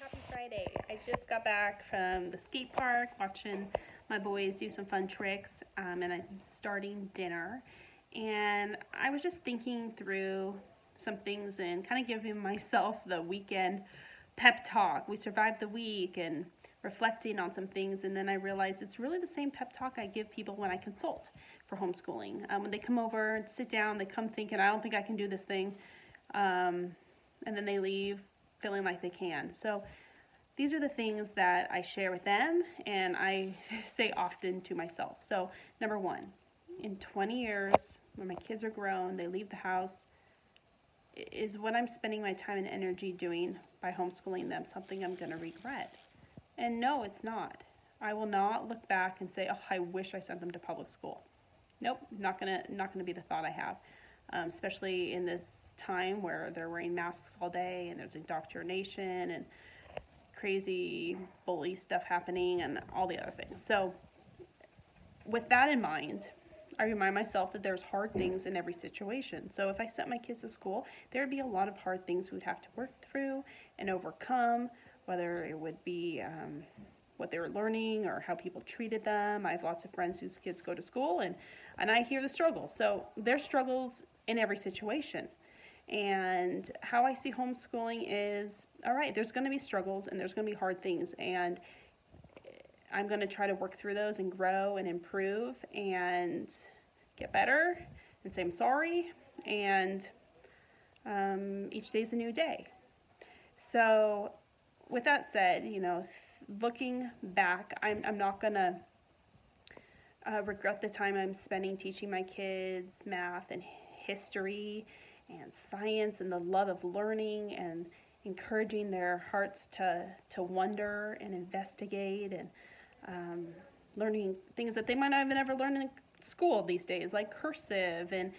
happy Friday. I just got back from the skate park watching my boys do some fun tricks um, and I'm starting dinner. And I was just thinking through some things and kind of giving myself the weekend pep talk. We survived the week and reflecting on some things and then I realized it's really the same pep talk I give people when I consult for homeschooling. Um, when they come over and sit down, they come thinking, I don't think I can do this thing. Um, and then they leave feeling like they can. So these are the things that I share with them and I say often to myself. So number one, in 20 years, when my kids are grown, they leave the house, is what I'm spending my time and energy doing by homeschooling them something I'm going to regret? And no, it's not. I will not look back and say, "Oh, I wish I sent them to public school." Nope, not gonna not gonna be the thought I have, um, especially in this time where they're wearing masks all day and there's indoctrination and crazy bully stuff happening and all the other things. So, with that in mind, I remind myself that there's hard things in every situation. So if I sent my kids to school, there would be a lot of hard things we'd have to work through and overcome, whether it would be um, what they were learning or how people treated them. I have lots of friends whose kids go to school and, and I hear the struggles. So their struggles in every situation. And how I see homeschooling is, all right, there's going to be struggles and there's going to be hard things. And I'm going to try to work through those and grow and improve and get better and say I'm sorry. And um, each day is a new day. So, with that said, you know, looking back, I'm, I'm not going to uh, regret the time I'm spending teaching my kids math and history and science and the love of learning and encouraging their hearts to, to wonder and investigate and um, learning things that they might not even ever learn in school these days, like cursive and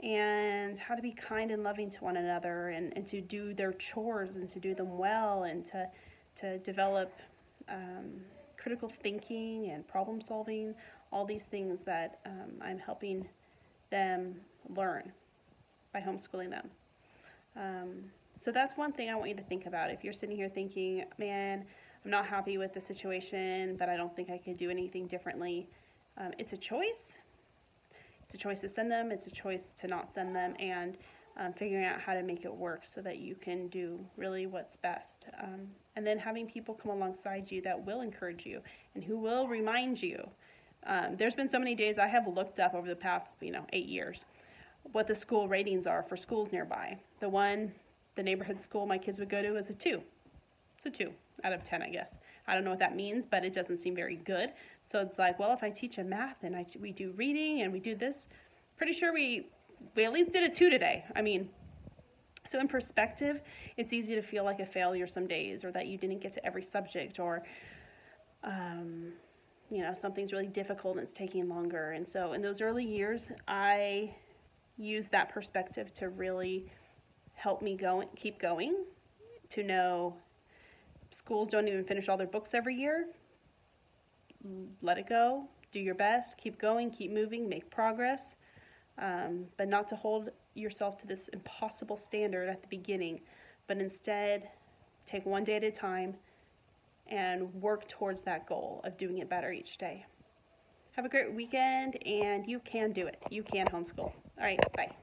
and how to be kind and loving to one another and, and to do their chores and to do them well and to to develop um, critical thinking and problem solving, all these things that um, I'm helping them learn by homeschooling them. Um, so that's one thing I want you to think about. If you're sitting here thinking, man, I'm not happy with the situation, but I don't think I could do anything differently. Um, it's a choice. It's a choice to send them, it's a choice to not send them, and um, figuring out how to make it work so that you can do really what's best. Um, and then having people come alongside you that will encourage you and who will remind you. Um, there's been so many days I have looked up over the past, you know, eight years what the school ratings are for schools nearby. The one, the neighborhood school my kids would go to is a two. It's a two out of 10, I guess. I don't know what that means, but it doesn't seem very good. So it's like, well, if I teach a math and I, we do reading and we do this, pretty sure we, we at least did a two today. I mean, so in perspective, it's easy to feel like a failure some days or that you didn't get to every subject or, um, you know, something's really difficult and it's taking longer. And so in those early years, I used that perspective to really help me go, keep going, to know schools don't even finish all their books every year. Let it go. Do your best. Keep going. Keep moving. Make progress. Um, but not to hold yourself to this impossible standard at the beginning, but instead take one day at a time and work towards that goal of doing it better each day. Have a great weekend, and you can do it. You can homeschool. All right, bye.